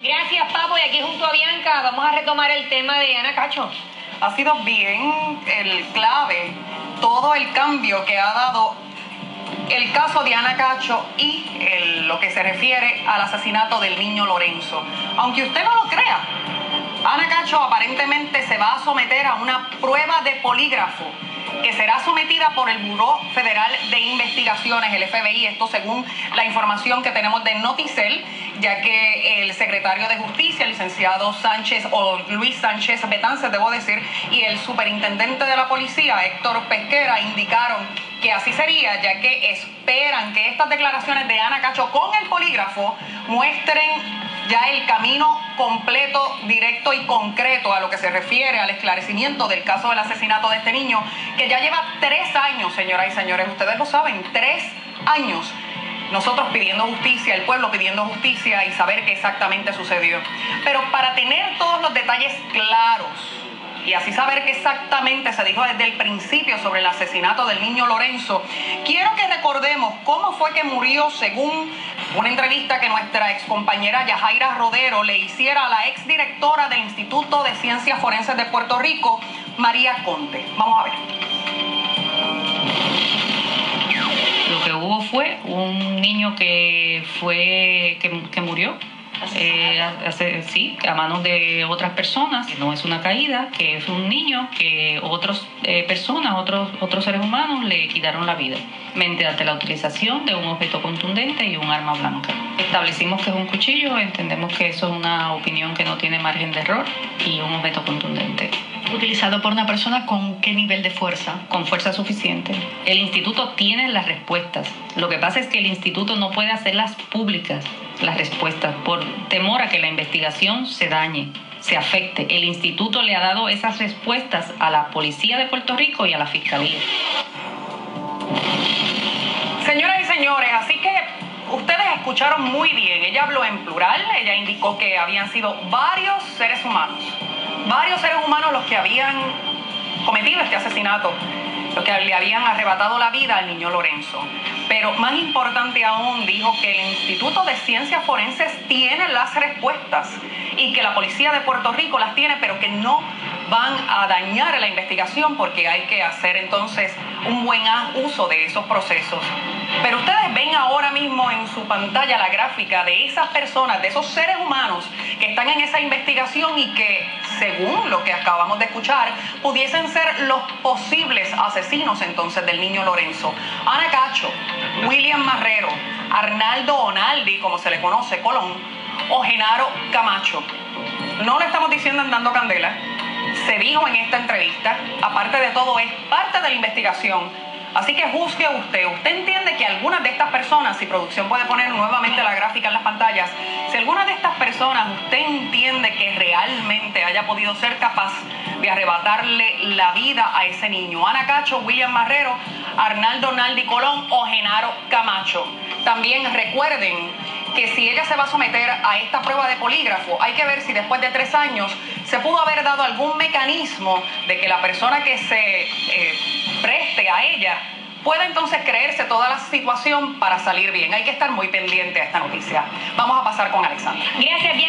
Gracias, Papo. Y aquí junto a Bianca vamos a retomar el tema de Ana Cacho. Ha sido bien el clave todo el cambio que ha dado el caso de Ana Cacho y lo que se refiere al asesinato del niño Lorenzo. Aunque usted no lo crea, Ana Cacho aparentemente se va a someter a una prueba de polígrafo que será sometida por el Buró Federal de Investigaciones, el FBI, esto según la información que tenemos de Noticel, ya que el secretario de Justicia, el licenciado Sánchez o Luis Sánchez Betances, debo decir, y el superintendente de la policía, Héctor Pesquera, indicaron que así sería, ya que esperan que estas declaraciones de Ana Cacho con el polígrafo muestren ya el camino completo, directo y concreto a lo que se refiere al esclarecimiento del caso del asesinato de este niño, que ya lleva tres años, señoras y señores, ustedes lo saben, tres años. Nosotros pidiendo justicia, el pueblo pidiendo justicia y saber qué exactamente sucedió. Pero para tener todos los detalles claros, y así saber qué exactamente se dijo desde el principio sobre el asesinato del niño Lorenzo, quiero que recordemos cómo fue que murió según una entrevista que nuestra ex compañera Yajaira Rodero le hiciera a la ex directora del Instituto de Ciencias Forenses de Puerto Rico, María Conte. Vamos a ver. Lo que hubo fue un niño que fue que murió eh, sí, a manos de otras personas, que no es una caída, que es un niño que otras eh, personas, otros, otros seres humanos le quitaron la vida, mediante la utilización de un objeto contundente y un arma blanca. Establecimos que es un cuchillo, entendemos que eso es una opinión que no tiene margen de error y un objeto contundente. ¿Utilizado por una persona con qué nivel de fuerza? Con fuerza suficiente. El instituto tiene las respuestas. Lo que pasa es que el instituto no puede hacerlas públicas las respuestas por temor a que la investigación se dañe, se afecte. El instituto le ha dado esas respuestas a la Policía de Puerto Rico y a la Fiscalía. Señoras y señores, así que ustedes escucharon muy bien. Ella habló en plural, ella indicó que habían sido varios seres humanos, varios seres humanos los que habían cometido este asesinato que le habían arrebatado la vida al niño Lorenzo. Pero más importante aún, dijo que el Instituto de Ciencias Forenses tiene las respuestas y que la policía de Puerto Rico las tiene, pero que no van a dañar la investigación porque hay que hacer entonces un buen uso de esos procesos. Pero ustedes ven ahora mismo en su pantalla la gráfica de esas personas, de esos seres humanos que están en esa investigación y que, según lo que acabamos de escuchar, pudiesen ser los posibles asesinos entonces del niño Lorenzo. Ana Cacho, William Marrero, Arnaldo Onaldi, como se le conoce, Colón, o Genaro Camacho. No le estamos diciendo andando candela, se dijo en esta entrevista, aparte de todo, es parte de la investigación. Así que juzgue usted. Usted entiende que algunas de estas personas, si producción puede poner nuevamente la gráfica en las pantallas, si alguna de estas personas usted entiende que realmente haya podido ser capaz de arrebatarle la vida a ese niño, Ana Cacho, William Marrero, Arnaldo Naldi Colón o Genaro Camacho. También recuerden que si ella se va a someter a esta prueba de polígrafo, hay que ver si después de tres años se pudo haber dado algún mecanismo de que la persona que se eh, preste a ella pueda entonces creerse toda la situación para salir bien. Hay que estar muy pendiente a esta noticia. Vamos a pasar con Alexandra. Gracias, bien.